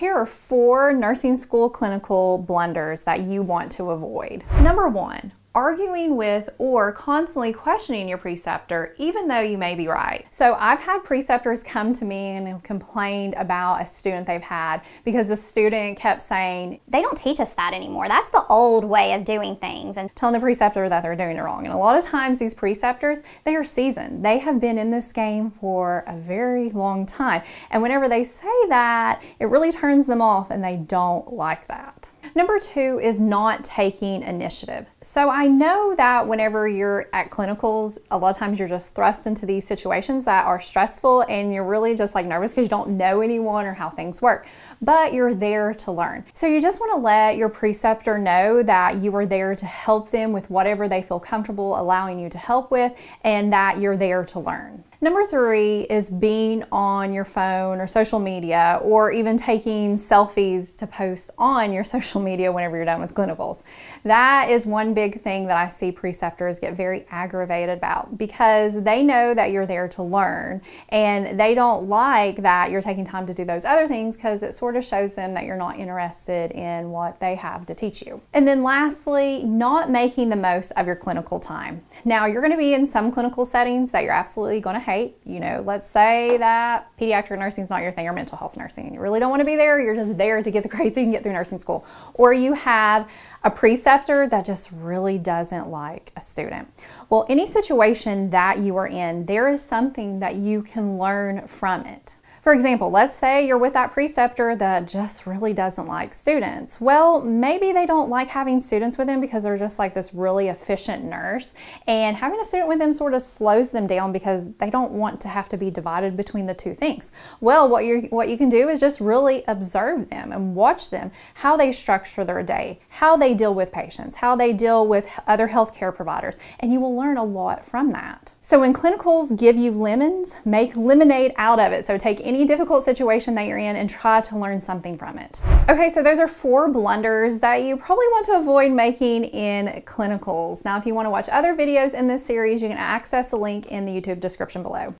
Here are four nursing school clinical blunders that you want to avoid. Number one, arguing with or constantly questioning your preceptor even though you may be right. So I've had preceptors come to me and have complained about a student they've had because the student kept saying, they don't teach us that anymore. That's the old way of doing things and telling the preceptor that they're doing it wrong. And a lot of times these preceptors, they are seasoned. They have been in this game for a very long time. And whenever they say that, it really turns them off and they don't like that. Number two is not taking initiative. So I know that whenever you're at clinicals, a lot of times you're just thrust into these situations that are stressful and you're really just like nervous because you don't know anyone or how things work, but you're there to learn. So you just want to let your preceptor know that you are there to help them with whatever they feel comfortable allowing you to help with and that you're there to learn. Number three is being on your phone or social media or even taking selfies to post on your social media whenever you're done with clinicals. That is one big thing that I see preceptors get very aggravated about because they know that you're there to learn and they don't like that you're taking time to do those other things because it sort of shows them that you're not interested in what they have to teach you. And then lastly, not making the most of your clinical time. Now, you're going to be in some clinical settings that you're absolutely going to hate. You know, let's say that pediatric nursing is not your thing or mental health nursing and you really don't want to be there. You're just there to get the grades so you can get through nursing school. Or you have a preceptor that just really doesn't like a student. Well, any situation that you are in, there is something that you can learn from it. For example, let's say you're with that preceptor that just really doesn't like students. Well, maybe they don't like having students with them because they're just like this really efficient nurse. And having a student with them sort of slows them down because they don't want to have to be divided between the two things. Well, what you what you can do is just really observe them and watch them, how they structure their day, how they deal with patients, how they deal with other healthcare providers, and you will learn a lot from that. So when clinicals give you lemons, make lemonade out of it. So take any difficult situation that you're in and try to learn something from it. Okay, so those are four blunders that you probably want to avoid making in clinicals. Now, if you want to watch other videos in this series, you can access the link in the YouTube description below.